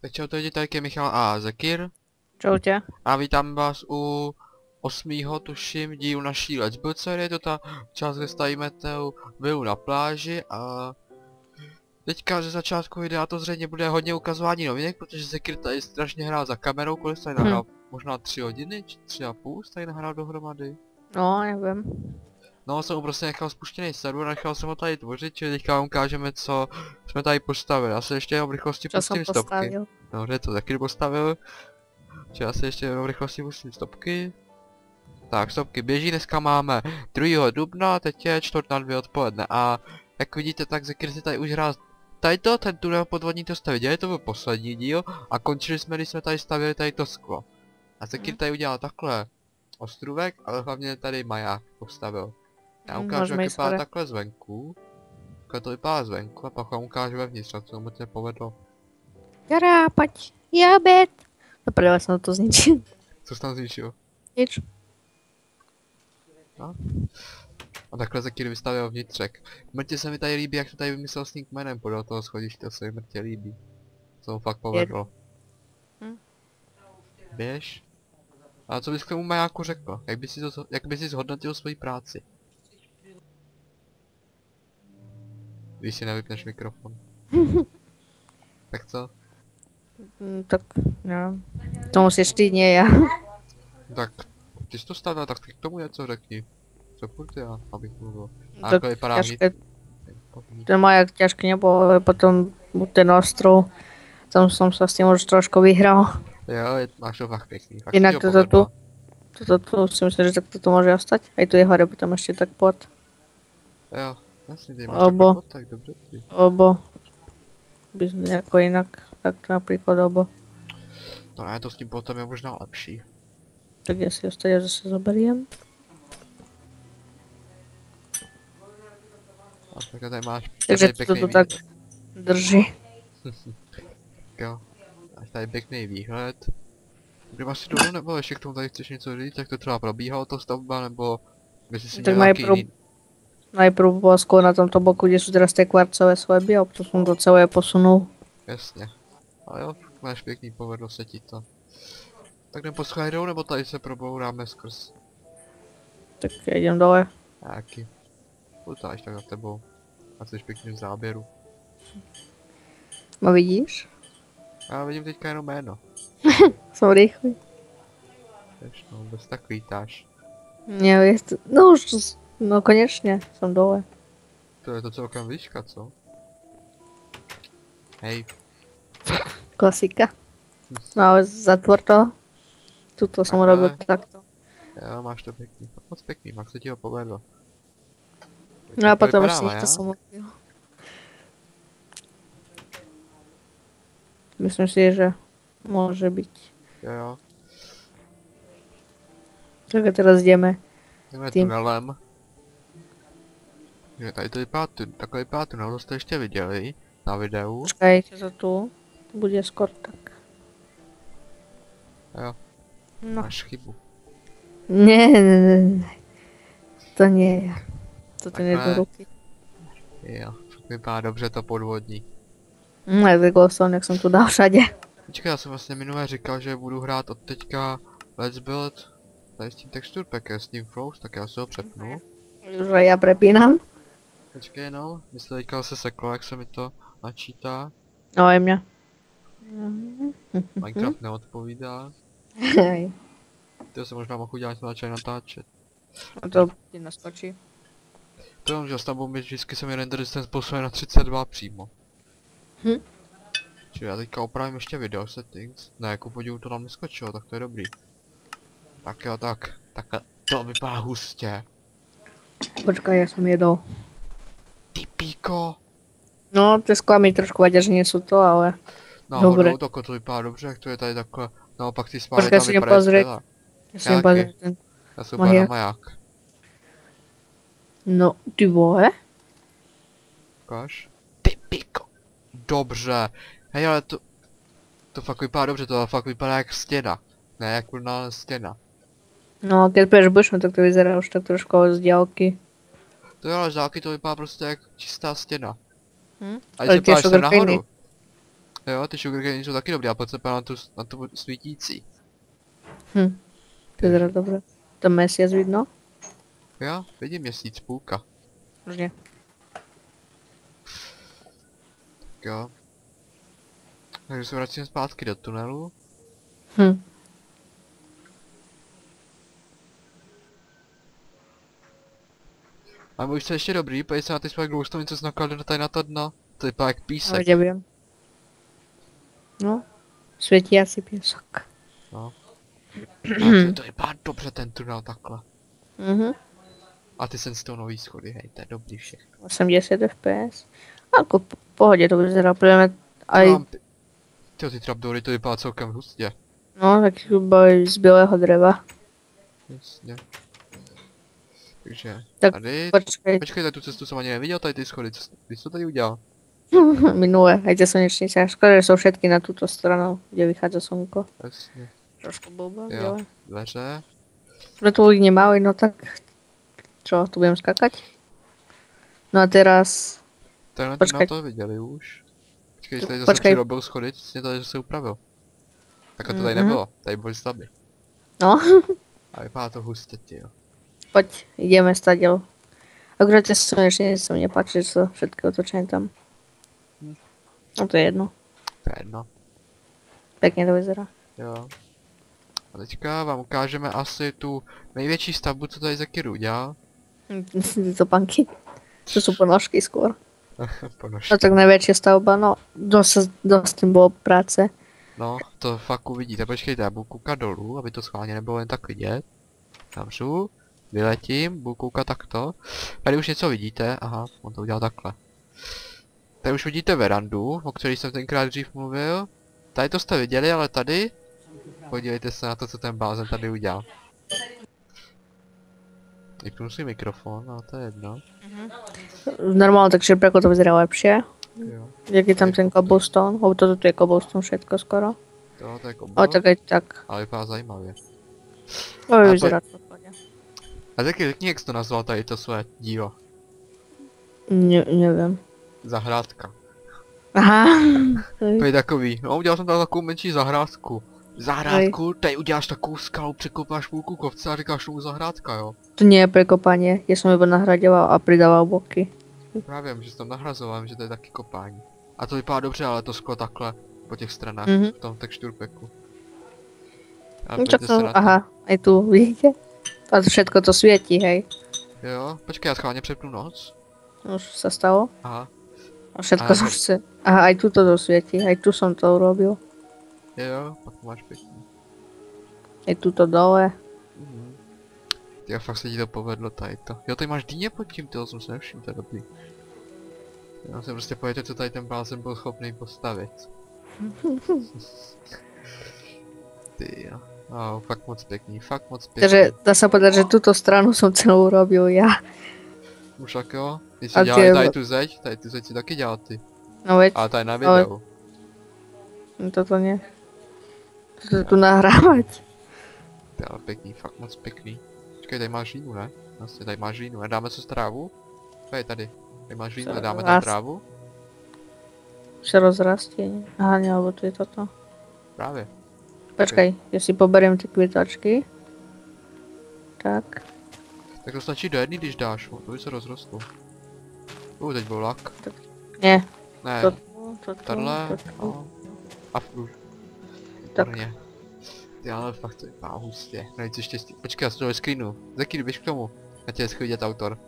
Tak čau, to je tady Michal a Zekir. Čau tě. A vítám vás u osmýho, tuším, dílu naší Let's Build série. Je to ta část, kde stavíme tu vilu na pláži a... Teďka ze začátku videa to zřejmě bude hodně ukazování novinek, protože Zekir tady strašně hrál za kamerou, kolik tady nahrál? Hmm. Možná tři hodiny, či tři a půl tady nahrál dohromady. No, nevím. No, jsem mu prostě nechal spuštěný server, nechal jsem ho tady tvořit, čili teďka vám ukážeme, co jsme tady postavili. Já se ještě jenom v rychlosti Co pustím stopky. postavil? Dobře, to taky postavil. Či já se ještě jenom v rychlosti pustím stopky. Tak, stopky běží, dneska máme 2. dubna, teď je čtvrt na dvě odpoledne a jak vidíte, tak Zekir si tady už hrál tady to, ten tunel podvodní to jste viděli, to byl poslední díl a končili jsme, když jsme tady stavili tady to sklo. A Zekir Mhm. tady udělal takhle ostrůvek, ale hlavně tady maják postavil. Já Mm, ukážu, jak vypadá skoro. takhle zvenku. Takhle to vypadá zvenku a pak vám ukážu vevnitř, co se mu to povedlo. Jara, pojď. Já bet. No prdele, jsem to zničil. Co jsi tam zvýšil? Nic. A takhle Zekir vystavil vnitřek. Mrtě se mi tady líbí, jak to tady vymyslel s tím kmenem podél toho schodiště, to se mi mrtě líbí. To mu fakt povedlo. Hm. Běž. A co bys k tomu majáku řekl? Jak bys si, to, jak bys si zhodnotil svoji práci? Když si nevypneš mikrofon. tak co? Mm, tak, no. To musíš ty, ne já. Tak, ty jsi to stavil, tak ty k tomu něco řekni. Co furt já, abych mluvil. A Tak jako vypadá Těžké, vnitř. ten maják ťažký nebol, ale potom ten ostrov, tam som sa s tým už trošku vyhral. Jo, je, máš to fakt pěkný. Fakt Jinak toto povedlo. tu, toto tu si myslím, že takto to môže ostať. Aj tu je hore potom ešte tak pod, Jo, jasně, Obo. tak dobře ty. obo. By nejako inak, tak napríklad obo. No ne, to s tím potom je možná lepší. Tak ja si ostať zase zoberiem. A tak tady máš Takže tady to výhled. tak drží. Jo, máš tady pěkný výhled. Máš si dolů, nebo ještě k tomu tady chceš něco říct, jak to třeba probíhalo to stavba, nebo jestli si Tak mají pro- jiný... Najprv bola skôr na tomto boku, kde sú teraz tie kvarcové sleby a potom som to celé posunul. Jasně. Ale jo, máš pěkný, povedlo se ti to. Tak jdem po schajdou, nebo tady se probouráme skrz Tak ja idem dole. nějaký. Utáš tak za tebou. A jsi pěkně v záběru. Ma vidíš? Já vidím teďka jenom jméno. Som rýchly. Víš, no, bez tak vítáš. Nie, je to... No už, no konečne, som dole. To je to celkem výška, co? Hej, Klasika. No ale zatvor to. Tuto som Takhle. robil takto. jo, máš to pěkný. Moc pěkný, Max se ti ho povedlo. No a potom už si to som robil. Myslím si, že môže byť. Jo, jo. Tak teraz ideme. Jdeme Tím. tunelem. Jo, tady to vypadá, takhle vypadá tunel, to jste ještě viděli na videu. Počkajte to tu. To bude skôr tak. Jo, No. máš chybu. Nie, ne, ne, ne. To nie je. Nie Takhle. do ruky. Jo, vypadá dobře to podvodní. No, jak Glowstone, jak som tu dal všade. Počkej, já jsem vlastně minule říkal, že budu hrát od teďka Let's Build tady s tím texture packem, s tím Frost, tak já si ho přepnu. Už aj ja prepínam. Počkej jenom, mi se teďka se seklo, jak se mi to načítá. No aj mňa. Minecraft neodpovídá. To se možná mohu udělat, že začali natáčet. A to ti naskočí. To jenom, že stavbou mi vždycky se mi render distance posune na 32 přímo. Hm. Čili já teďka opravím ještě video settings. Ne, jako podivu to nám neskočilo, tak to je dobrý. Tak jo, tak. Tak to vypadá hustě. Počkaj, ja som jedol. Ty píko. No, tie skla mi trošku vadia, že nie sú to, ale... No, Dobré. hodou to, to vypadá dobře, jak to je tady takhle. Naopak ty spály Počkej, tam vypadají skvěle. Ja si pozrieť ten... Já se Maják. maják. No, ty vole. Ukáž. Ty píko. Dobře. Hej, ale to... To fakt vypadá dobře, to fakt vypadá jak stěna. Ne, jak plná stěna. No, keď pôjdeš bušom, tak to vyzerá už tak trošku z diálky. To jo, ale z dálky to vypadá prostě jak čistá stěna. Hm? A Ale když se sem grfiny. nahoru, Jo, ty sugar cane jsou taky dobrý, a pojď se na tu, na tu svítící. Hm. To je teda dobré. To mesiac vidno? Jo, vidím měsíc, půlka. Možně. Tak jo. Takže se vracím zpátky do tunelu. Hm. A už se ještě dobrý, pojď se na ty svoje glowstone, co jsi nakladl tady na to dno. To vypadá jak Ale písek. kde vím. No. Světí asi pěsok. A to, to vypadá dobře ten tunel takhle. Mhm. A ty sandstoneový schody, hej, to je dobrý všechno. 80 fps. A jako v pohodě to vyzerá, protože aj, Mám ty... Tyjo, ty trapdoory to vypadá celkem hustě. no, tak byly z bílého dřeva. Jasně. Takže, Tak tady... Počkej, Počkej, tady tu cestu jsem ani neviděl, tady ty schody, co, jsi- ty jsi to tady udělal? minule, aj tie slnečnice. Škoda, že jsou všetky na tuto stranu, kde vychádza slnko. Jasně. Trošku blbo, Jo. Dveře. Sme tu ľudí nemali, no tak... Čo, tu budem skakať? No a teraz... Tenhle Počkej. tunel to viděli už. Počkej, tady zase počkej. přirobil schody, přesně tady se upravil. Tak to tady Mhm. nebylo, tady byly stavby. No, A vypadá to hustě, jo. Poď, ideme stadiaľ. Akurát tie slnečnice sa mi nepáči, že sú všetky otočené tam. No to je jedno. To je jedno. Pekne to vyzerá. Jo. A teďka vám ukážeme asi tu největší stavbu, co tady Zekiru udělal. to panky. To sú ponožky skôr. Ponož. No tak najväčšia stavba, no dosť, dosť tým bolo práce. No, to fakt uvidíte. Počkejte, já budu koukat dolů, aby to schválně nebylo jen tak vidět. Zavřu, vyletím, budu koukat takto. Tady už něco vidíte, aha, on to udělal takhle. Tady už vidíte verandu, o které jsem tenkrát dřív mluvil. Tady to jste viděli, ale tady, podívejte se na to, co ten blázen tady udělal. Vypnu si mikrofon, ale to je jedno. Normálne, takže preko to vyzerá lepšie. Jo, Jak je tam ten cobblestone, lebo toto tu je cobblestone všetko skoro. to, to je kombo, Ale tak aj tak. ale vypadá zajímavě. Vyzerá to v pohode. A taky řekni, jak jsi to nazval tady to své dílo. Ne, neviem. Zahrádka. Aha. To je takový, no udělal jsem tam takovou menší zahrádku. Zahrádku, tady uděláš takovou skalu, překopáš půlku kovce a říkáš tomu zahrádka, jo. To nie je prekopanie, ja som iba nahraďoval a pridával boky. Právě, že jsi tam nahrazoval, že to je taky kopání. A to vypadá dobře, ale to sklo takhle, po těch stranách, Mhm. v tom texturpeku. A No tak aha, aj tu, vidíte? A to všetko to svieti, hej. Jo, počkej, já schválně přepnu noc. Už sa stalo. Aha, A všetko som chce. Aha, aj tu to svieti, aj tu som to urobil. jo, pak to máš pěkný. Aj tu to dole. Mhm. Jo, fakt se ti to povedlo tady to. Jo, tady máš dýně pod tím, toho jsem se nevšiml, to je dobrý. Já se prostě pojďte, co tady ten blázen byl schopný postavit. Ty jo. Oh, fakt moc pěkný, fakt moc pěkný. Takže dá sa povedať, že túto stranu som celou urobil ja. Už tak jo? Ty jsi dělal je- tady tu zeď, tady tu zeď si taky dělal ty. No veď, Ale tady na videu. no toto nie. Toto tu nahrávať. Ty ale pěkný, fakt moc pěkný. Počkej, tady máš žínu, ne? Vlastně, tady máš žínu, ne? Dáme se trávu? Tady, tady. Tady máš žínu, Co, dáme tam trávu? Sa rozrastie. nie? Aha, nie, lebo tu je toto. Právě. Počkaj, ja si poberiem tie květačky. Tak. Tak to stačí do jedný, když dáš, to by se rozrostlo. Uh, teď byl lak. Nie, Ne, toto, toto, Tohle, toto. no. A už. Tak. Výborně. Ty ale fakt to vypadá hustě. No nic štěstí. Počkej, já si to screenu. Zeky, běž k tomu. Na tě je vidět autor.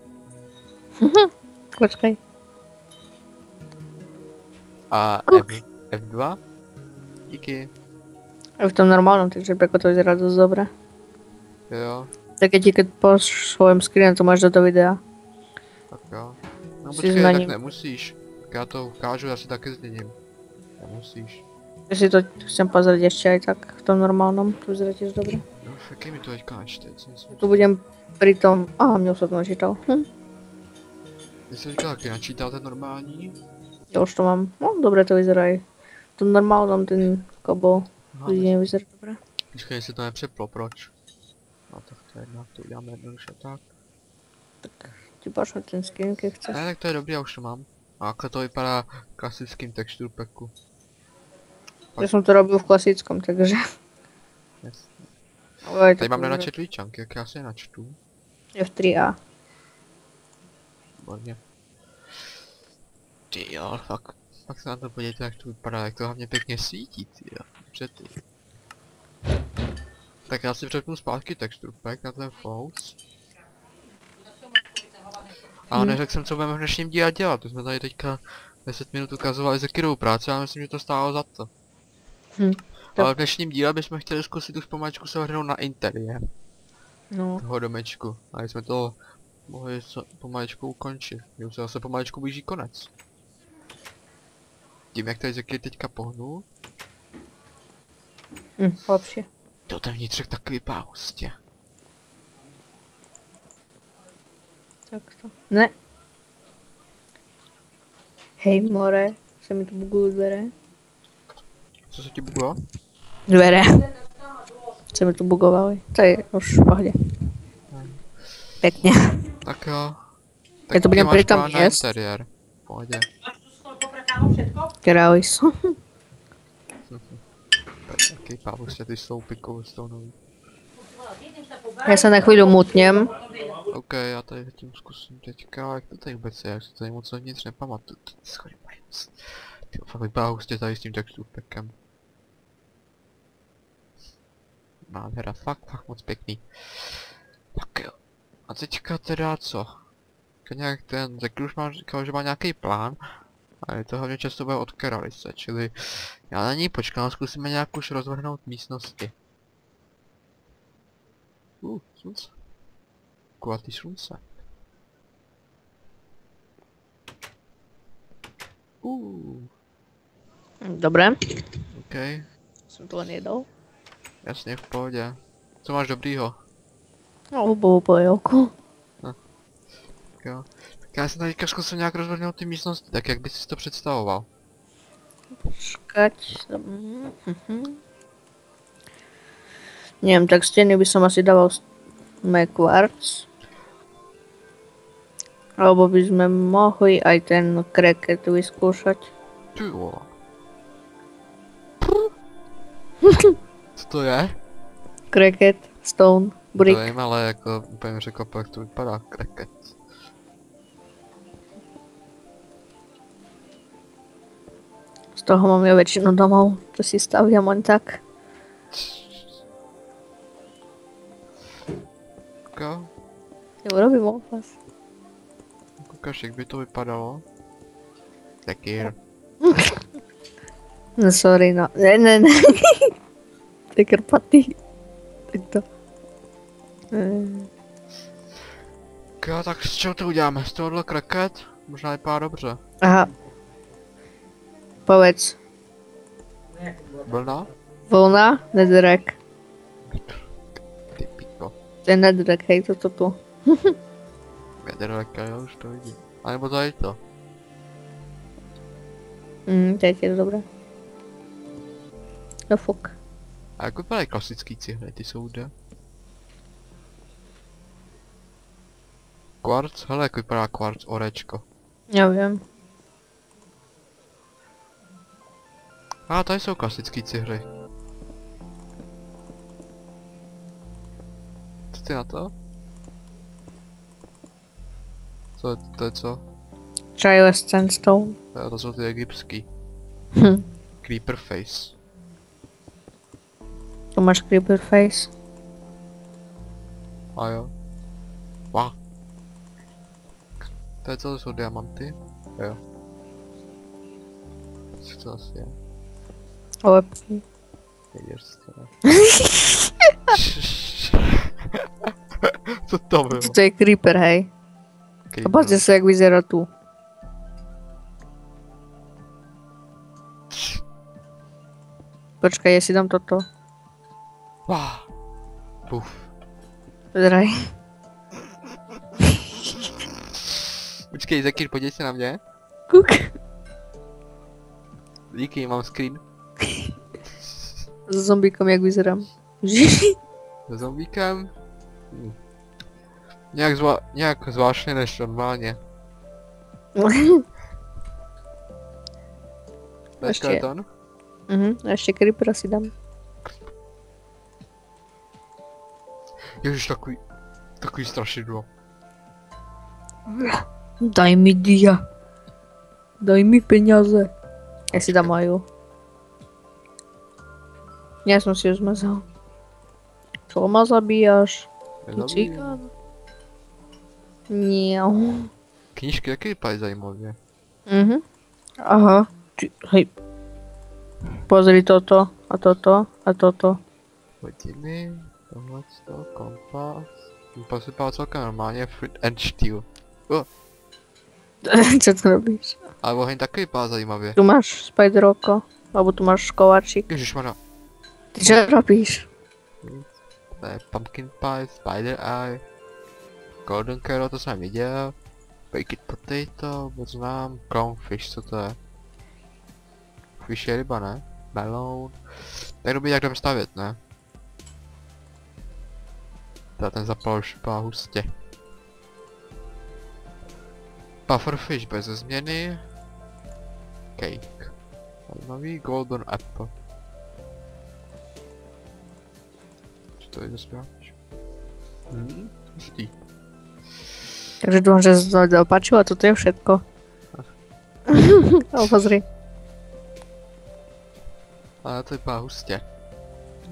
Počkaj. A. F, F2? Díky. Aj v tom normálnom, takže preko to vyzerá dosť dobre. Jo, Tak keď ti keď po svojom screenu to máš do toho videa. tak jo. No počkej, tak nemusíš. Tak já to ukážu, já si taky změním. Nemusíš. Ja si to chcem pozrieť ešte aj tak v tom normálnom, to vyzerá tiež dobre. No, jaký mi to teďka načte, Tu budem pri tom... Aha, mňa sa to načítal. Hm, Ty jsi teďka taky načítal ten normální? ja už to mám. No, dobre to vyzerá aj. V tom normálnom ten kobol Ľudí nevyzerá dobre. Počkej, jestli to nepřeplo, proč? No tak to je jedno, to uděláme jednoduše tak. Ti pošle ten screen, keď chceš. Ne, tak to je dobrý, já už to mám. A takhle to vypadá klasickým texture packu. Ja som to robil v klasickom, takže... Jasně. Ale Tady mám nenačetlý čanky, jak já si je načtu. Je v 3A. Výborně. Ty jo, fakt, fakt se na to podívejte, jak to vypadá, jak to hlavně pěkně svítí, ty jo. Dobře ty. Tak já si přepnu zpátky texturu pack na ten Falls. A Hmm. neřekl jsem, co budeme v dnešním díle dělat, to jsme tady teďka 10 minut ukazovali Zekirovou práci, ale myslím, že to stálo za to. Hm, tak. Ale v dnešním díle bychom chtěli zkusit už pomaličku se vrhnout na interiér No. toho domečku. A jsme to mohli co- pomaličku ukončit. Mě už se zase pomaličku blíží konec. Tím jak tady Zeky teďka pohnul, Hm, lepšie. to ten vnitřek tak vypadá hustě. Tak to. Ne. Hej, more. Se mi tu bugují dvere. Co se ti buglo? Dvere. Se mi tu bugovaly. To je už v pohodě. Pěkně. Tak jo. Ja to jaký budem plán na jesť. interiér? V Pohodě. Králi jsou. Tak vypadá hustě ty sloupy cobblestoneový. Já se na chvíli mutněm. OK, já tady zatím zkusím teďka, jak to tady vůbec je, jak se tady moc vnitř nepamatuju. Ty schody. Ty fakt vypadá hustě tady s tím texturpekem. Nádhera, fakt, fakt moc pěkný. Tak jo. A teďka teda co? Nějak ten, Zekl už má říkal, že má nějaký plán. A je to hlavně často bude od Keralise, čili já na ní počkám zkusíme nějak už rozvrhnout místnosti. Uh, slunce. Kulatý slunce. Uh, Dobré. OK, Jsem to len jedol. jasně v pohodě. Co máš dobrýho? No, hubu, bojovku. Tak jo. Já jsem teďka zkusil nějak rozvrhnout ty místnosti, tak jak bys si to představoval? Počkať. Mhm. Neviem, tak steny by som asi dával sme kvarc. Alebo by sme mohli aj ten kreket vyskúšať. Ty vole. Co to je? Kreket, stone, brick. Nevím, ale jako úplně překvapilo, jak to vypadá, kreket. Toho mám ja väčšinu domov. To si staviam len tak. Ko? Ja urobím opas. Koukáš, jak by to vypadalo? Tak je. No sorry, no. Ne, ne, ne. to je krpatý. Tak to. Jo, tak z čeho to uděláme? Z tohohle kreket? Možná vypadá dobře. Aha. Povedz. Vlna? Vlna, nedrek. Ty píko. To je nedrek, hej, toto tu. Vedrleka, jo, už to vidím. A nebo tady to. Mm, to je tiež dobré. No fuk. A jak vypadají klasický cihly, ty jsou kde? Kvarc? Hele, jak vypadá kvarc orečko. Neviem. A tady jsou klasický cihly. Co ty na to? Co, to je co? Chilest sandstone. To, je- to jsou ty egyptský. Hm. Creeper face. Tu máš creeper face. A jo. Wow. To je co, to jsou diamanty? Jo. Co to asi je? Teda. Co to bylo? To je creeper, hej. A Creeper. pozri sa, jak vyzerá tu. Počkaj, ja si dám toto. Wow. Puf. Pozeraj. Počkej, Zekir, podívej se na mě. Kuk. Díky, mám screen. S zombíkom, jak vyzerám. Se zombíkem. Hm. Nějak, zvla nějak zvláštně než normálně. To je Ještě. skeleton? Mhm, a ještě creepera si dám. Ježiš, takový, takový strašidlo. Daj mi dia. Daj mi peniaze. Ja si dám moju. Ja som si ju zmazal. Čo ma zabíjaš? Nezabíjí. Cigán? Nie. Knížky taky vypadají zajímavě. Mhm. Aha. Či, hej. Pozri toto, a toto, a toto. Hodiny, tohle to, kompas. Kompas vypadá celkem normálně, fruit and steel. Čo tu robíš? Ale oheň taky vypadá zajímavě. Tu máš spider oko, alebo tu máš kováčik. Ježišmana, Ty čo robíš? to je pumpkin pie, spider eye, golden carrot, to jsem viděl. Baked potato, vůbec znám, clownfish, co to je? Fish je ryba, ne? Melon. Tak dobrý, jak jdem stavět, ne? Teda ten zapal vypadá hustě. Pufferfish bez změny. Cake. Zajímavý golden apple. To je zpěváč? Hmm, hustý. Takže dúfam, že sa to páčilo a toto je všetko. Ale pozri. Ale to vypadá hustě.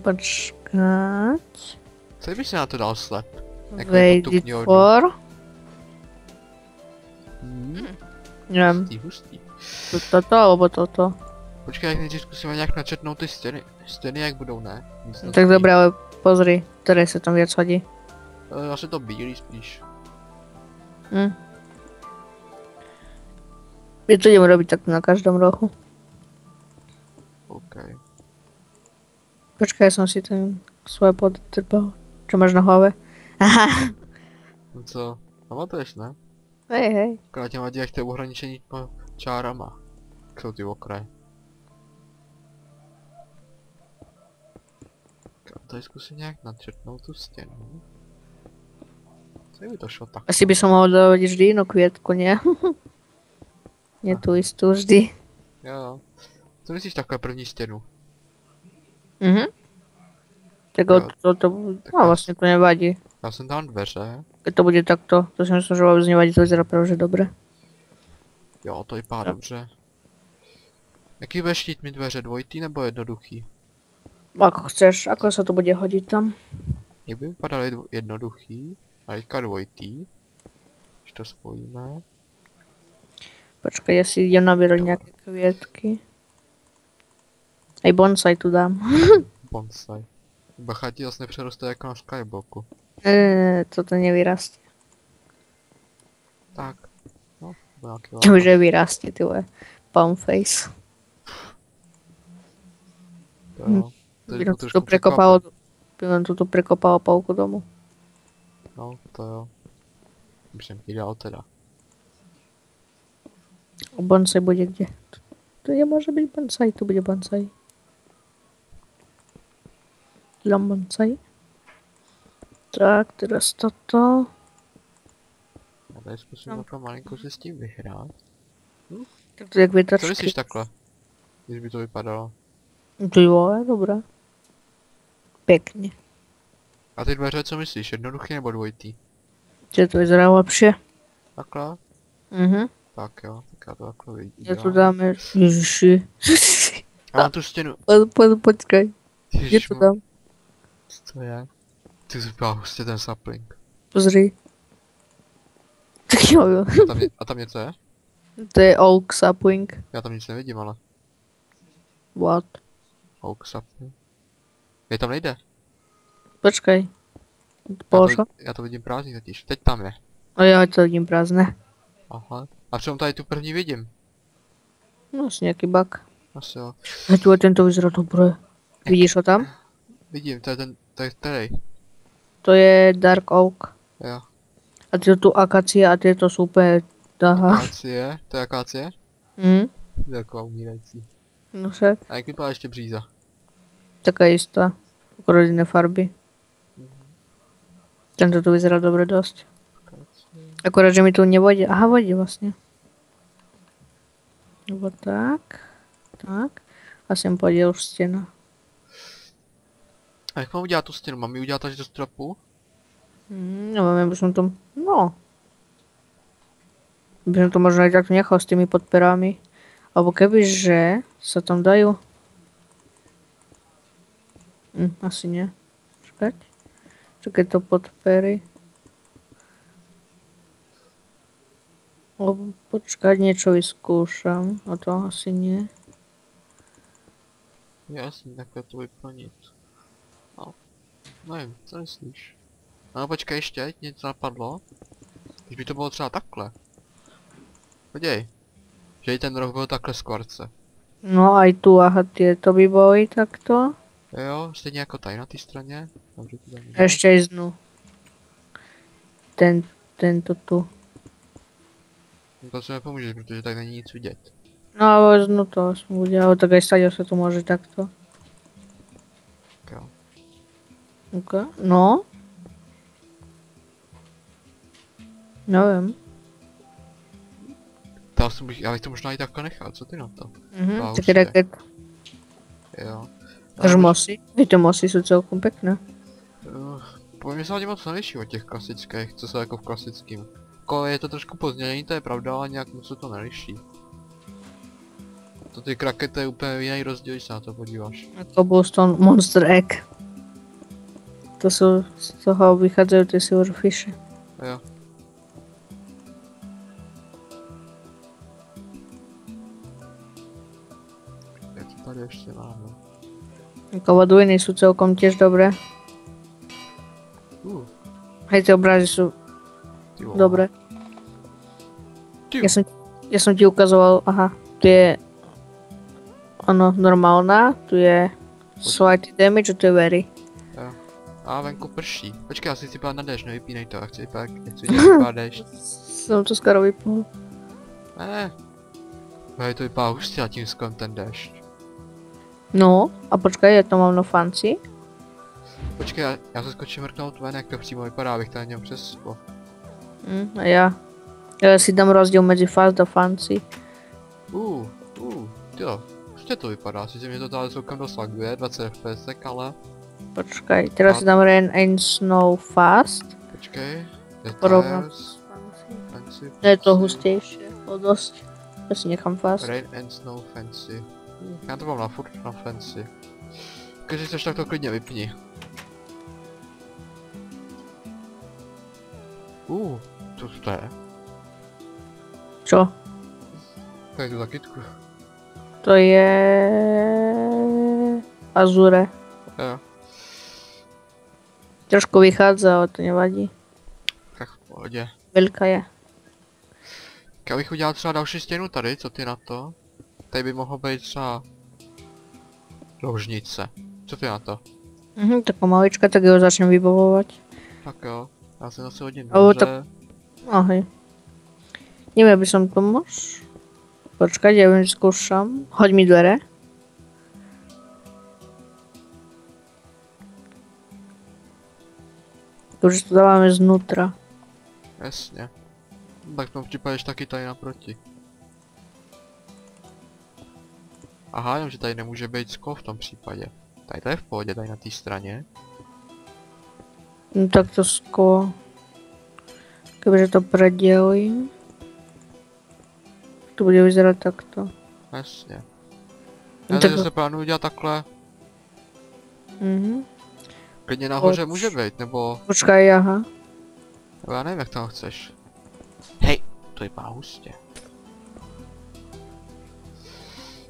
Počkať. Co bych si na to dal slep? Jako Wait to it knihovnu. for. Hmm, Neviem, hustý, hustý. to, toto alebo toto. Počkej, jak nejdřív zkusíme nějak načetnout ty stěny. Stěny jak budou, ne? Nic No, tak dobré, ale pozri, ktoré sa tam viac hodí. Eh, Asi to bílý spíš. Hm. Ja to idem robiť tak na každom rohu. OK. Počkaj, ja som si ten svoje podtrbal. Čo máš na hlave? Aha, No co? Pamatuješ, ne? hej, hej. Akorát těm vadí, jak to je ohraničení čárama. Jsou ty okraje. Tady zkusím nějak načrtnout tu stěnu. Co by to šlo tak? Asi by som mohol dávať vždy inú kvietku, nie? Nie tú istú vždy. Jo. Co myslíš takhle první stěnu? Mhm. Tak Jo. to, to, Tak no vlastne to nevadí. Já jsem tam dveře. Keď to bude takto, to si myslím, že vôbec nevadí, to vyzerá práve, že dobre. Jo, to vypadá dobře. Jaký budeš chtít mít dveře, dvojitý nebo jednoduchý? Ako chceš, ako sa to bude hodiť tam? Jak by vypadaly dvo- jednoduchý a teďka dvojitý? Když to spojíme. Počkaj, ja si idem nabierať nejaké kvietky. Aj bonsai tu dám. Bonsai. Bacha ti zase nepřeroste jako na skyblocku. Ne, ne, ne, toto nevyrastie. Tak. No, to To vyrastie, ty vole. Palm face. To jo. To je to nám toto prekopalo polku domu. překvapení. No, to jo. Už jsem ideál teda. Bonsai bude kde? Tu nemôže byť bonsai, tu bude bonsai. Dám bonsai. Tak, teraz toto. Já tady zkusím No. takhle malinko se s tím vyhrát. Tak to je Co květačky. myslíš takhle? Když by to vypadalo. Ty vole, dobré. Pekne. A ty dveře, co myslíš? Jednoduchý nebo dvojitý? Že to vyzerá lepšie. Takhle? Mhm. Tak jo, tak já to takhle vidím. Ja tu dáme... Ježiši. A na tu stěnu. Po, po, počkaj, kde Ježiš, to dám? co to je? Ty jsi vypadá hustě ten sapling. Pozri. Tak jo, jo. A tam, je, a tam něco je? To je oak sapling. Já tam nic nevidím, ale. What? Oak sapling. Je tam nejde. Počkaj. Já Polož to, já to vidím prázdný totiž. Teď tam je. A ja to vidím prázdne. Aha. A přitom tady tu první vidím. No, asi nejaký bug. Asi jo. A tu tento vyzerá dobre. Vidíš ho tam? Vidím, to je ten, to je který. To je Dark Oak. Jo. A tieto tu akacia a tieto sú úplne... Aha. Akácie, to je akácie? Mhm. To je taková umírající. No však, A jak vypadá ještě bříza? Taká istá. Akorát iné farby. Tento tu vyzerá dobre dosť. Akorát, že mi tu nevodí. Aha, vodí vlastne. Lebo tak. Tak. A sem půjde už stěna. A jak mám udělat tu stěnu? Mám ji udělat až do stropu? Mm, nevím, by som to... No. By som to možno aj takto nechal s tými podperami. Alebo keby, že sa tam dajú... Hm, asi nie. Čakať. Čakaj to podpery. Alebo počkať, niečo vyskúšam. A to asi nie. Jasně, takhle to vyplnit. No. Nevím, co myslíš? No počkej ještě, něco napadlo. Když by to bylo třeba takhle. Podívej. Že i ten roh byl takhle z kvarce. No aj tu, aha, tieto by boli takto. Jo, stejně jako tady na té straně. Dobře, to tam A Ešte aj z dnu. Ten, tento tu. No To se nepomůžeš, protože tak není nic vidět. No ale to bude, ale tak aj stade sa to môže takto. Tak jo. Ok, no. Nevím. Dal jsem bych, já bych to možná i takhle nechal, co ty na to? Mhm, určitě. raket. Jo. Takže Ale mosy. Hej, ty mosy sú celkom pekné. Uh, po mně se ani moc neliší od těch klasických, co jsou jako v klasickým. Jako je to trošku pozdění, to je pravda, ale nějak moc se to neliší. To ty kraket to je úplně jiný rozdíl, když se na to podíváš. Cobblestone Monster Egg. To sú, z toho vychádzajú tie silverfishy. Jo. Je to tady ještě máme. Kovaduiny sú celkom tiež dobré. Uh, Hej, tie obrazy ty vole. dobré. Ty Ja som, ja som ti ukazoval, aha, tu je ono normálna, tu je slight damage a tu je very. A venku prší. Počkej, já si pát na déšť, nevypínej to, já chci vypadat, chci vidět vypadá déšť. Som to skoro vypnul. Ne. Hej, to vypadá hustě a tím sklem ten déšť. No, a počkaj, ja to mám na fancy. Počkej, já, já se skočím mrknout ven, jak to přímo vypadá, abych to neměl přes sklo. Mm, a ja, ja si dám rozdiel medzi fast a fancy. Uh, uh, jo, ještě to vypadá, sice mě to tady celkem dost laguje, 20 fps, ale Počkaj, teraz si dám rain and snow fast. počkej. Details, fancy, Je to fancy, hustejšie, o dosť. Ja si nechám fast. Rain and snow fancy. Já to mám na furt na fancy. Když chceš, tak to klidně vypni. Uh, co to je? Čo? To je tu za kytku. To je... Azure. Jo, Trošku vychádza, ale to nevadí. tak v pohodě. Veľká je. Já bych udělal třeba další stěnu tady, co ty na to? Tady by mohlo být třeba... Ložnice. Co ty na to? Mhm, taká malička, tak ju začnem vybavovať. Tak jo, já se zase hodím Ale to- dobře. A hej. Neviem, aby som to mož... Počkať, ja viem, skúšam. Hoď mi dvere. Už to dávame znútra. Jasně. Tak v tom případě ještě taky tady naproti. Aha, jenom že tady nemůže být sklo v tom případě. Tady to je v pohodě, tady na té straně. No tak to sklo. Kebyže to predelím. To bude vyzerať takto. Jasně. No Já tak- tady zase plánuju dělat takhle. Mhm. Klidně nahoře Poč- může být, nebo... Počkaj, aha. nebo já nevím, jak to chceš. Hej, to je hustě.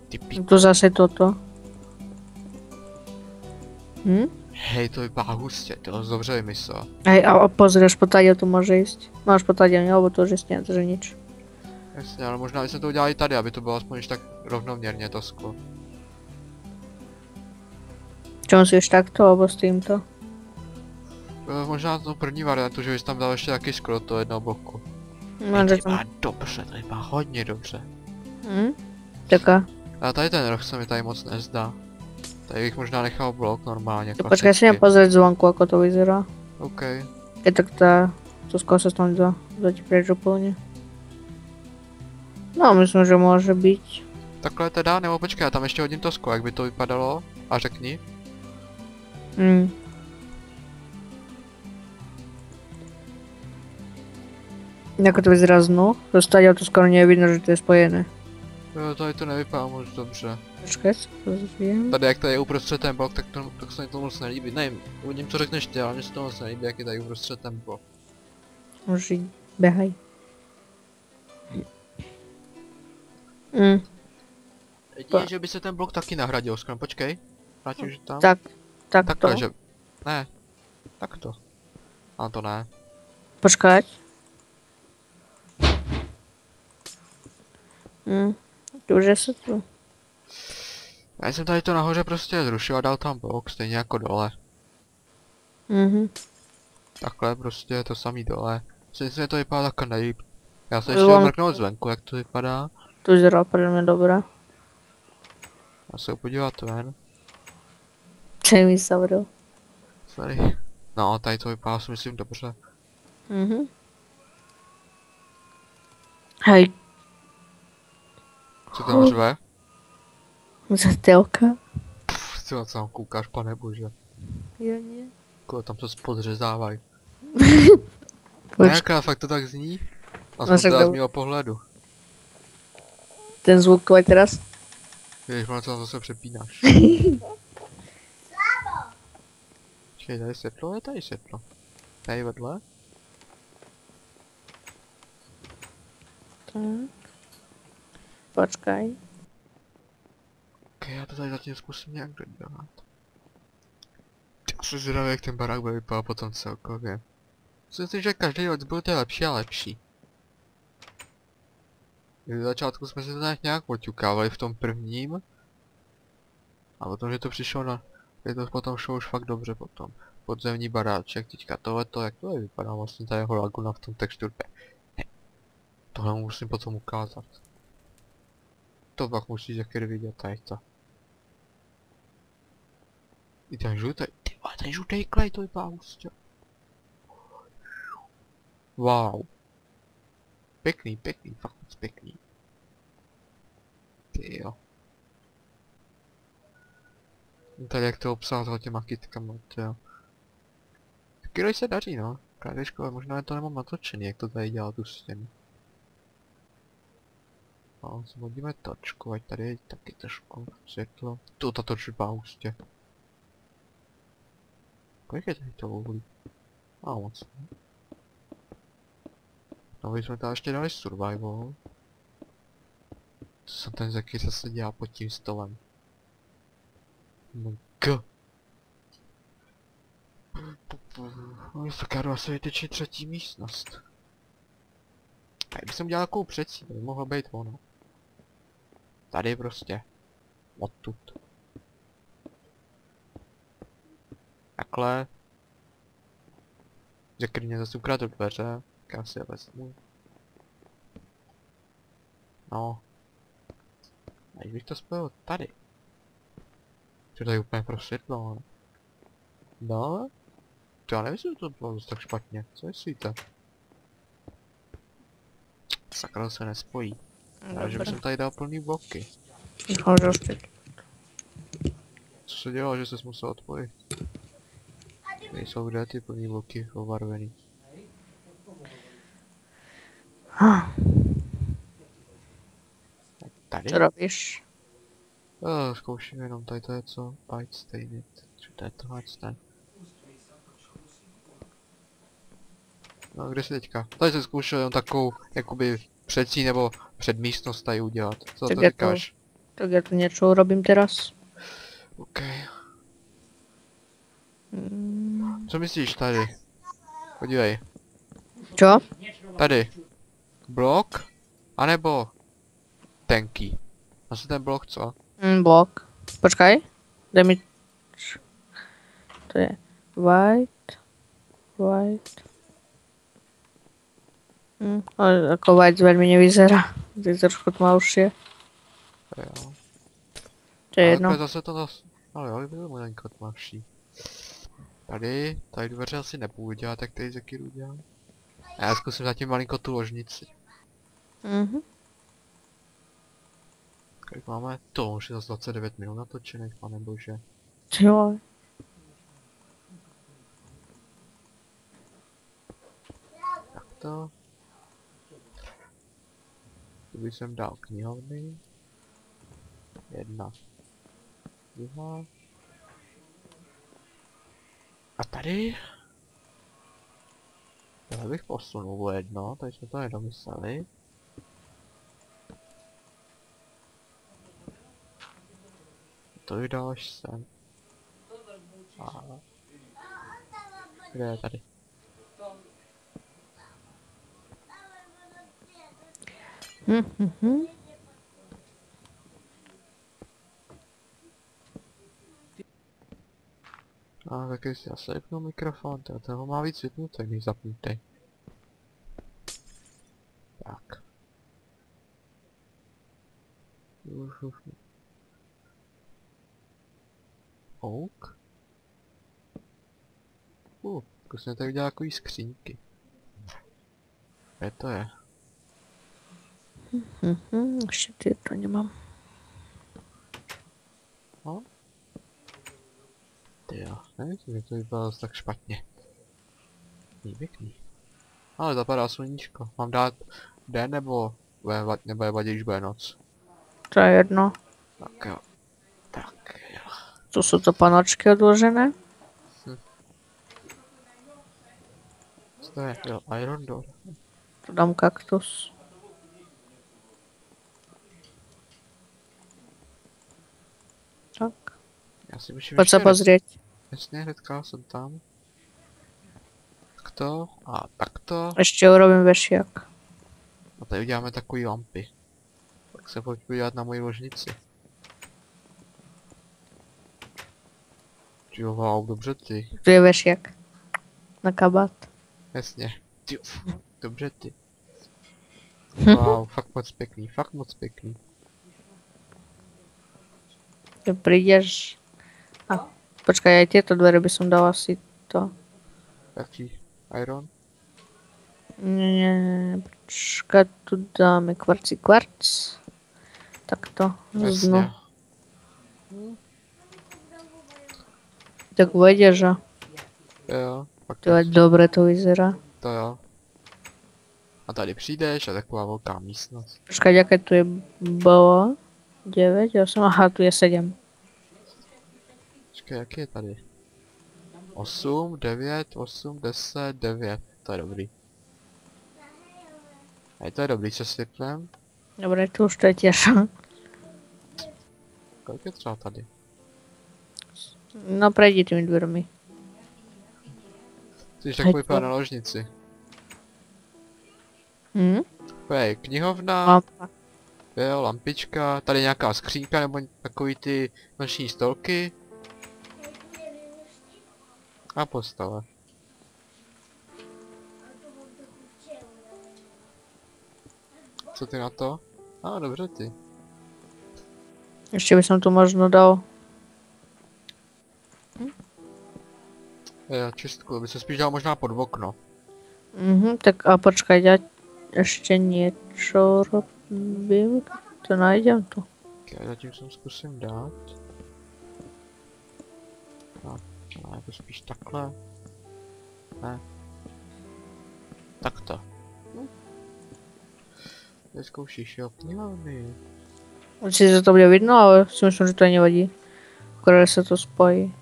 Ty pí... To zase toto. Hm? Hej, to vypadá hustě, to je dobře vymyslel. Hej, a, pozri, až po tady to môže ísť. No až po tady, alebo to ísť nie, takže nič. Jasně, ale možná bychom to udělali tady, aby to bylo aspoň tak rovnoměrně to sklo. Čo musíš takto, alebo s týmto? E, možná to první variantu, že bys tam dal ještě taky sklo toho jednoho bloku. No, to že vypadá dobře, to vypadá hodně dobře. Hm? Taká. A tady ten roh se mi tady moc nezdá. Tady bych možná nechal blok normálně, To počkaj, si idem pozrieť zvonku, ako to vyzerá. OK. Keď tak tá... To skôr sa tam dá dať preč úplne. No, myslím, že môže byť. takhle teda, nebo počkej, já tam ještě hodím to sklo, jak by to vypadalo? A řekni. Mm. Jako to vyzerá z dnu? Dostať to skoro nie je vidno, že to je spojené. Jo, tady to nevypadá moc dobře. Počkej, si to rozbijem. Tady jak tady je uprostřed ten blok, tak, to, tak se mi to moc nelíbí. Nevím, uvidím co řekneš ty, ale mně se to moc nelíbí, jak je tady uprostřed ten blok. Jít, běhaj. Mm, Jedině, že by se ten blok taky nahradil, skoro, počkej. Vrátím, že tam. tak, tak to. Takhle, že... Ne. Tak to. A to ne. Počkať. Mm, to už je světlo. Já jsem tady to nahoře prostě zrušil a dal tam blok, stejně jako dole. Mhm. Takhle prostě to samý dole. Si myslím, že to vypadá takhle nejlíp. Já se ještě mrknout zvenku, jak to vypadá. To vyzerá podle mě dobré. Já se podívat ven. Co mi zavřel. Tady. No, tady to vypadá si myslím dobře. Mhm. Hej, Co tam řve? zatelka. Co na co tam koukáš, pane bože. Jo, nie. Koho tam to spodřezávají. Poč, Nějaká fakt to tak zní? No, Aspoň však teda z to- mého pohledu. ten zvuk tvoj teraz? Víš, ono co tam zase přepínáš. Čekaj, tady světlo, je tady světlo. Tady vedle? Tak. Počkaj. Ok, já to tady zatím zkusím nějak dodělat. Já se zvědavý, jak ten barák bude vypadat potom celkově. Myslím že každý let bude lepší a lepší. V začátku jsme se to nějak, oťukávali v tom prvním. A potom, že to přišlo na... Je to potom šlo už fakt dobře potom. Podzemní baráček, teďka tohleto, jak to je vypadá vlastně ta jeho laguna v tom texturpe. Tohle mu musím potom ukázat. To pak musíš taky vidět, tady to. I ten žlutý, ty vole, ten žlutý klej, to vypadá hustě. Wow. Pěkný, pěkný, fakt moc pěkný. Ty jo. Tady jak to obsáhl těma kytkama, ty jo. Taky se daří, no. Škoda, možná to nemám natočený, jak to tady dělá tu stěnu. No, zvodíme točku, ať tady je taky trošku světlo. Tu ta točba hustě. Kolik je tady to uhlí? A moc. ne? No my jsme tam ještě dali survival. Co ten Zeky zase dělá pod tím stolem? No G. No já jdu asi vytyčit třetí místnost. Tady bych udělal takovou přecí, to by mohlo být ono. Tady prostě. Odtud. Takhle. Řekl mě zase ukradl dveře, tak já si je vezmu. No. A když bych to spojil tady. To tady úplně pro světlo, ale. No. To já nevím, že to bylo zase tak špatně. Co myslíte? Sakra se nespojí. Takže bych jsem tady dal plný bloky. Co se dělalo, že se musel odpojit? Tady jsou kde ty plný bloky obarvený. Tak Tady? Co robíš? Oh, zkouším jenom tady to je co? Byte stained. Co to je tohle ten? No kde jsi teďka? Tady jsem zkoušel jenom takovou, jakoby předcí nebo předmístnost tady udělat. Co Tak to je to- říkáš? Tak ja tu niečo urobím teraz. OK. Mm. Co myslíš tady? Podívej. Čo? Tady. Blok? A nebo tenký? Asi ten blok, co? Mm, blok. Počkaj. Daj mi... To je white. White. Mm, ale ako white veľmi nevyzerá. Je trošku tmavšie. Jo. To je Ale jedno. zase to zase... Ale jo, bylo malinko tmavší. Tady, tady dveře asi nepůjdu dělat, tak tady zeky jdu dělat. A já zkusím zatím malinko tu ložnici. Mhm. Kolik máme? To už je zase 29 minut natočených, pane bože. Jo. Tak to. Tu bych jsem dal knihovny. Jedna. Druhá. A tady? Tohle bych posunul o jedno, tady jsme to nedomysleli. To jde až sem. A... Kde je tady? Hm, hm, hm. A taky si asi vypnu mikrofon, to toho má víc vypnutý než zapnutý. Tak. Uf. Ouk. Uh, zkusíme tady udělat takový skřínky. Kde to je? Hm, hm. Ještě ty to nemám. No? Ty jo, nevidím, že to vypadá tak špatně. Není pěkný. Ale zapadá sluníčko. Mám dát den nebo bude, nebo je vadí, když bude noc? To je jedno. Tak jo. Tak jo. Tu jsou to panočky odložené. Co to je? Jo, Iron Door. Tu dám kaktus. Tak, Já si myslím, pojď se pozrieť. Jasně, hnedka jsem tam. Takto a takto. Ešte urobím vešiak. A tady uděláme takový lampy. Tak se pojď podívat na moji ložnici. Jo, wow, dobře ty. Tu je vešiak. Na kabát. Jasně. Ty, dobře ty. Wow, fakt moc pěkný, fakt moc pěkný. Ty prídeš... A, počkaj, aj tieto dvere by som dala si to. Jaký? Iron? Nie, nie, nie, počkaj, tu dáme kvarci kvarc. Takto, z dnu. Jasně. Tak vojde, že? Jo, fakt To je dobre to vyzerá. to jo. A tady přijdeš a taková velká místnost. Počkaj, aké tu je bolo? 9, 8, aha, tu je 7. Počkej, jaký je tady? 8, 9, 8, 10, 9. To je dobrý. Hej, to je dobrý, co si typnem? Dobre, tu už to je tiež. Kolik je třeba tady? No prejdi tými dvermi. Jsi Hej, takový to- vypadá na ložnici. Hm? Hej, knihovna, Lampa. jo, lampička, tady nějaká skřínka nebo takový ty noční stolky. A postava. Co ty na to? A dobře ty. Ešte by som tu možno dal. Jo, čistku, by se spíš dal možná pod okno. Mhm, tak a počkaj, ja ešte niečo robím. To nájdem tu. Já zatím jsem zkusím dát. No, jako spíš takhle. Ne. Takto. Hm. Vyzkoušíš, jo, knihovny. Sice to bude vidno, ale si myslím, že to nevadí. Akorát sa to spojí.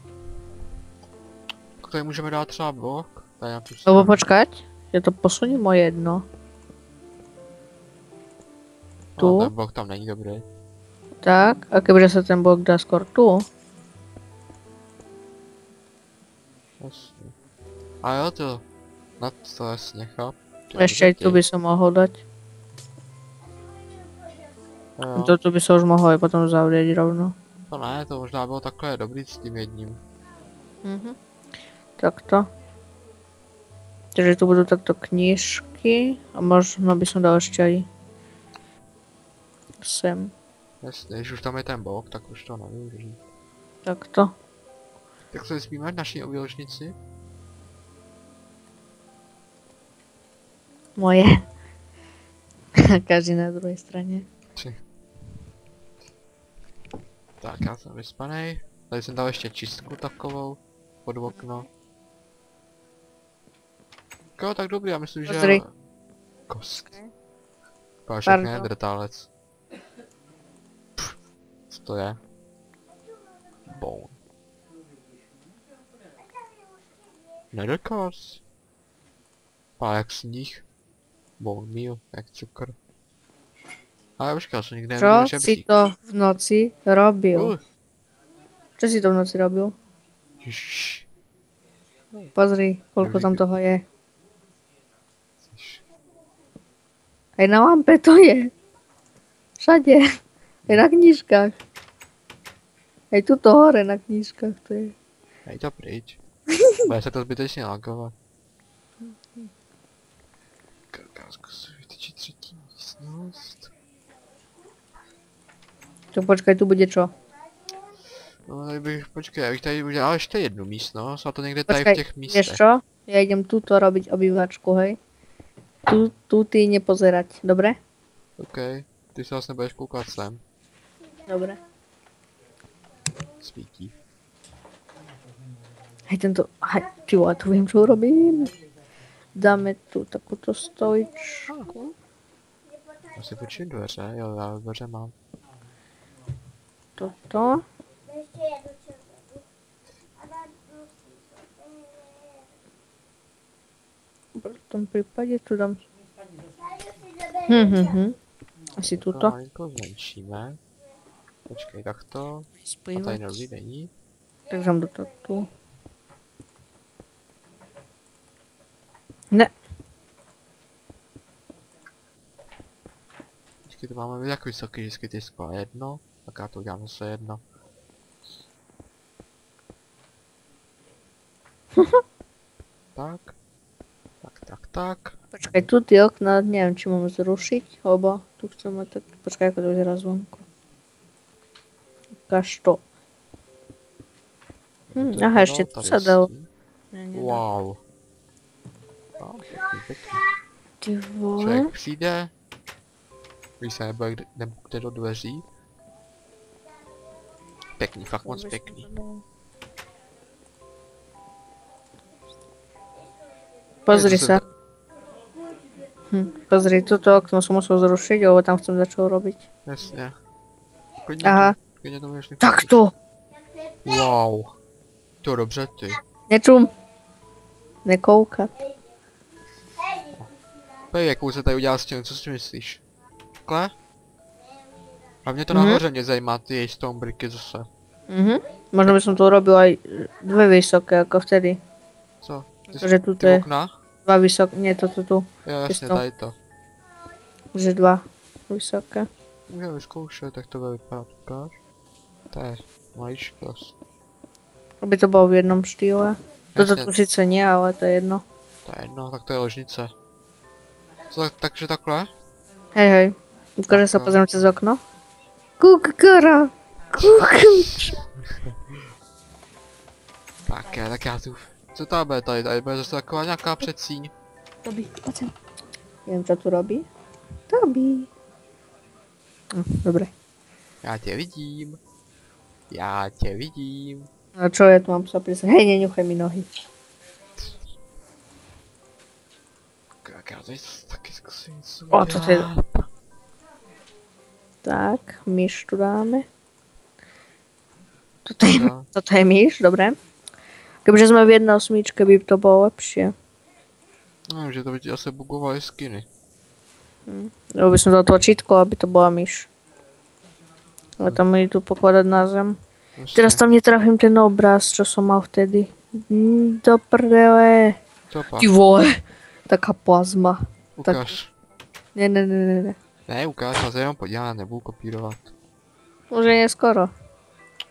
Tak tady můžeme dát třeba blok. Tady na tu Lebo stranu. počkať, ja to posuniem o jedno. tu. No, ten blok tam není dobrý. Tak, a kebyže sa ten blok dá skôr tu, Jasně. A jo, to. Na to jasně, cháp. To je ešte aj dobrý. tu by som mohol dať. Jo, Toto by sa už mohlo aj potom zavrieť rovno. to ne, to možná bylo takhle dobrý s tím jedním. Mhm. Takto. Takže tu budú takto knižky a možno by som dal ešte aj sem. Jasně, když už tam je ten blok, tak už to nevyužijí. Takto. Tak co vyspíme v naší obiložnici? Moje. Každý na druhej strane. Tak, já jsem vyspanej. Tady jsem dal ještě čistku takovou pod okno. Jo, tak dobrý, já myslím, že... Pozri. Kost. Páš, Pardon. jak drtálec. Pff, Co to je? Bone. Nedokaz. Pá, jak sníh. Bone meal, jak cukr. Ale počkej, já jsem neviděl Čo si žebřík. to v noci robil? Uh, Čo si to v noci robil? ježiš. Pozri, koľko tam toho je. Aj na lampe to je. Všade. Aj na knižkách. Aj tuto hore na knižkách to je. Dej to pryč. Bude se to zbytečně lagovat. Kárkázku si vytyčí třetí místnost. Čo počkaj, tu bude čo? No tady bych, počkej, já bych tady udělal ještě jednu místnost a to někde tady v těch místech. čo? Ja idem tuto robiť obývačku, hej. Tu, tu ty nepozerať, dobre? OK, ty se vlastně budeš koukat sem. Dobre. Svítí. Hej, tento, hej, ty vole, tu viem, čo urobím. Dáme tu takúto stoličku. Asi počím dveře, jo, já dveře mám. Toto. V tom prípade tu dám... Hm, hm, hm. Asi To tuto. malinko zmenšíme. Počkej, takto. A tady nový není. Tak dám do to tu. Ne, Počkej, to máme jak vysoký vždycky ty skla. Jedno. Tak já to udělám zase jedno. tak. Tak, tak, tak. počkaj, tu tie okna, neviem, či mám zrušiť, lebo tu chceme tak... Počkaj, ako to vyzerá zvonku. Ukáž to. Hm, aha, ešte tu sa dalo. stín. Ne, ne, Wow. Pěkný. Ty vole. Člověk přijde, když se nebude kde, nebo kde do dveří. Pěkný, fakt moc pěkný. Pozri sa. Hm, pozri, toto okno som musel zrušiť, lebo tam chcem začal robiť. Jasně. Klidně Aha. to, klidně to můžeš nechat. Takto! Wow. To dobře ty. Nečum. Nekoukat. Pej, jakou se tady udělal stěnu, co si myslíš? Takhle? Hlavně to Mhm. nahoře mě zajímá, ty jej stone bricky zase. Mhm. Možno by som to urobil aj dve vysoké, ako vtedy. Co? Ty, Takže tu ty okna? dva vysoké, nie toto tu, Jo, jasně, to. tady to. že dva vysoké. Můžeme vyzkoušet, jak to bude vypadat, ukáž. To je maličkost. Aby to bolo v jednom štýle. Toto tu síce nie, ale to je jedno. to je jedno, tak to je ložnice. Co, tak, takže takhle? Hej, hej. Ukáže sa, No. pozriem cez okno. Kukara. Kukuč. Tak je, tak já tu... Co tam bude tady? Tady bude zase taková nějaká předsíň. Tobi, poď sem. Neviem, čo tu robí. Tobi. Hm, dobre. Já tě vidím. Já tě vidím. No čo ja tu mám sa prísať? Hej, neňuchaj mi nohy. Tak já tady taky zkusím něco O, to ty- udělat. Tak, myš tu dáme. Toto je, No, toto je myš, dobre. Kebyže sme v jednej osmičke, by to bolo lepšie. No, že to by ti asi bugovaly skiny. Lebo by som dal tlačítko, aby to bola myš. Ale tam mi tu pokladať na zem. Jasně. Teraz tam netrafím ten obraz, čo som mal vtedy. Mm, Do prdele. Co pak? Ty vole. Taká plazma. Ukáž. Ne, ne, ne, ne, ne. Ne, ukáž, já se jenom podívám, nebudu kopírovat. Už je neskoro.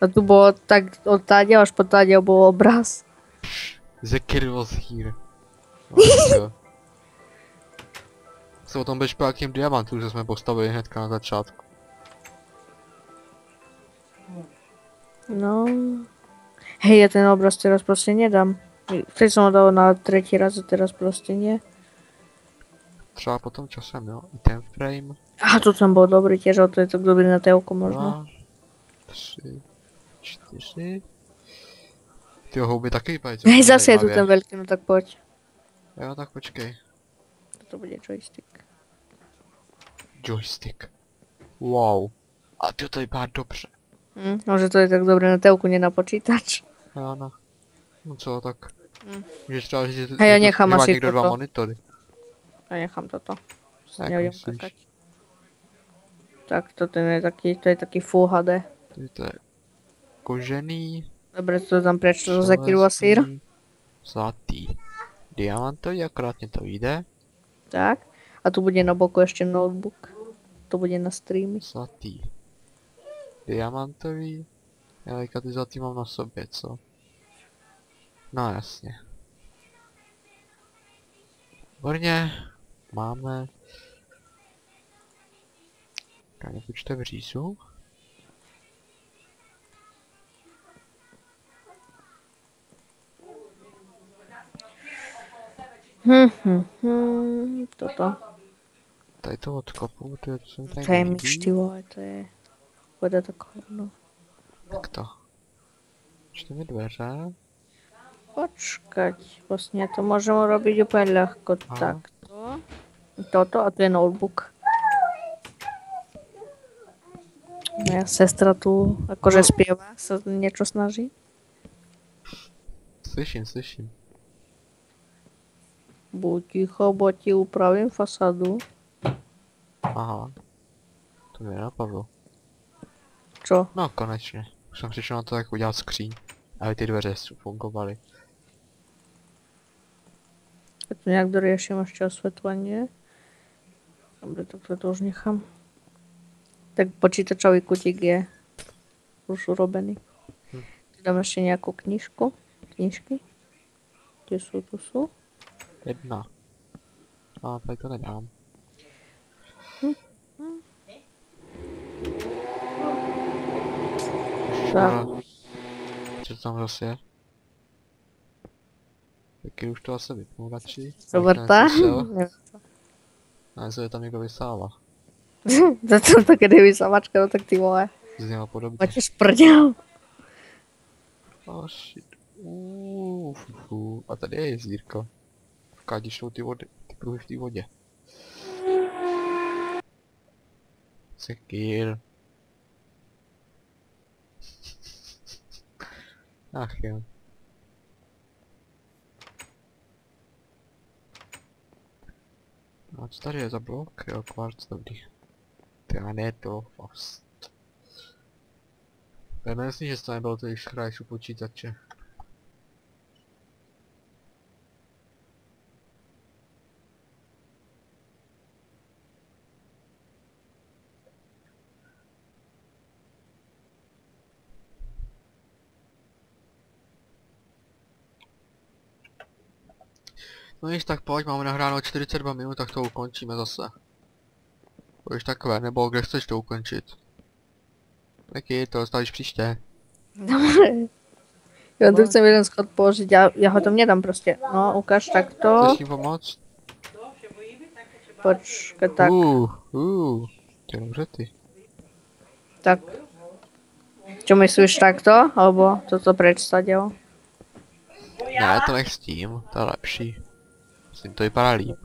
A tu bolo tak od tádia až po tádia bol obraz. The kid was here. No. Se o tom budeš pát tím diamantů, že jsme postavili hnedka na začátku. No. Hej, ja ten obraz teraz proste nedám. Vtedy som ho dal na tretí raz a teraz proste nie. Třeba potom časem, jo. I ten frame. Aha, tu tam bol dobrý ale to je tak dobrý na telko možno. Dva. tři, čtyři. Ty houby taky. Hej, celkem zase je tu ten velký, no tak pojď. Jo, tak počkej. To bude joystick. Joystick. Wow. A ty to vypadá dobře. Hm, no, že to je tak dobré na telku, ne na počítač. Jo, no. No co, tak. Hm. Můžeš třeba říct, že, A já nechám že má asi někdo dva toto. monitory. A nechám toto. Jak myslíš? Tak to ten je taky, to je taky Full HD. Tady to je kožený, Dobre, to tam preč to zakýru sír. železný, Zlatý. Diamantový, akorát mě to vyjde. Tak. A tu bude na boku ešte notebook. To bude na streamy. Zlatý. Diamantový. Já teďka ty zlatý mám na sobě, co? No jasně. Výborně. Máme. Káně počte v řízu. Hm, hm, hm, toto. Tady to odkopu, to je to jsem tady To je myš, ty vole, to je... Bude tak hovno. Tak to. Čte mi dveře. Počkať, vlastne to môžem urobiť úplne ľahko Aha. takto. Toto a tu je notebook. Moja sestra tu akože spieva, sa niečo snaží. Slyším, slyším. Buď ticho, bo ti upravím fasádu. Aha. To mě napadlo. Čo? No konečně. Už jsem přišel na to, jak udělat skříň. Aby ty dveře fungovaly. Ja tu nejak doriešim ešte osvetlenie. Dobre, tak to už nechám. Tak počítačový kutík je už urobený. Hm. Dám ešte nejakú knižku. Knižky. Kde sú, tu sú. Jedna. A tady to nedám. Tak. Co tam zase je? Taky už to asi vypnu radši. Roberta? Co je tam někdo vysává. Za to také nevysavačka, no tak ty vole. Z něho podobně. Máte šprděl. Oh shit. Uuu, fu, fu. A tady je jezírko. Vkádí šou ty vody, ty pruhy v té vodě. Sekýr. Ach jo. A co tady je za blok? Jo, kvarc, dobrý. Ty a ne to, fast. Je jasný, že to nebylo hraješ u počítače. No již tak pojď, máme nahráno 42 minut, tak to ukončíme zase. Budeš takové, nebo kde chceš to ukončit? Taky, to stavíš příště. Dobre. Ja tu chcem jeden schod položiť, ja, ja ho tam nedám proste. No, ukáž takto. Chceš jim pomoct? Počkaj, tak, Uh, uh, ty dobře ty. tak. Čo myslíš takto? Alebo toto preč stadio? Ne, to nech s tím, to je lepší. S tím to vypadá líp.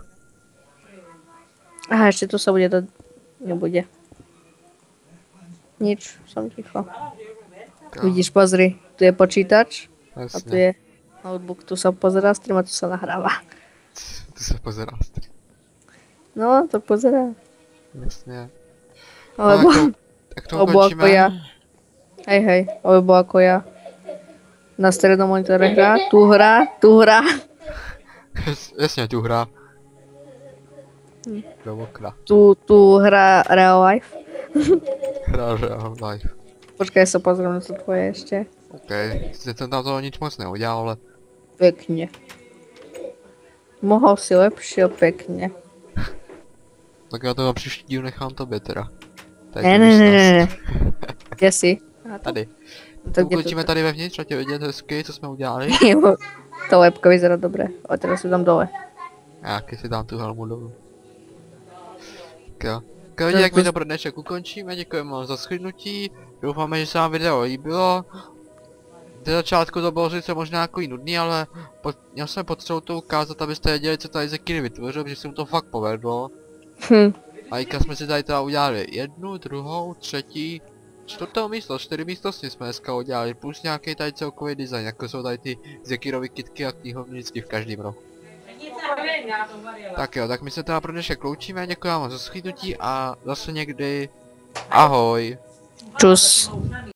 Aha, ešte tu sa bude to... Nebude. Nič, som ticho. Jo, Vidíš, pozri, tu je počítač a tu jasně. je notebook, tu sa pozerá stream a tu sa nahráva. Ty se pozerá. No, to pozerá. Jasně. Alebo, No, to, jak to alebo ako ukončíme? ja. hej, hej, alebo ako ja. Na strednom monitore hrá, tu hrá, tu hrá. Jas- Jasně, tu hra. Hm. Do okna. Tu, tu hrá Real Life. Hra real life. Počkaj, sa pozriem na to tvoje ešte. OK, jsem tam toho nic moc neudělal, ale Pekne. Mohol si lepšie, pekne. tak já to na příští díl nechám tobě teda. Tady Ne, ne, ne, ne, ne. Kde si? Aha, tu. Tady. No, Tak ukončíme tady vevnitř, ať je vidět hezky, co jsme udělali. Ta webka vyzerá dobre. A teraz ju dám dole. A jak si dám tu helmu dolů. Jo. Jak my to pro dnešek ukončíme, děkujeme vám za shrnutí, doufáme, že se vám video líbilo. Ze začátku to bylo sice možná jako nudný, ale po, měl jsem potřebu to ukázat, abyste věděli, co tady Zekiny vytvořil, že se mu to fakt povedlo. Hm. A jsme si tady teda udělali jednu, druhou, třetí, čtvrtou místo, čtyři místnosti jsme dneska udělali, plus nějaký tady celkový design, jako jsou tady ty Zekirovy kitky a knihovničky v každém rohu. Tak jo, tak my se teda pro dnešek loučíme, děkuji vám za shlídnutí a zase někdy ahoj. Čus.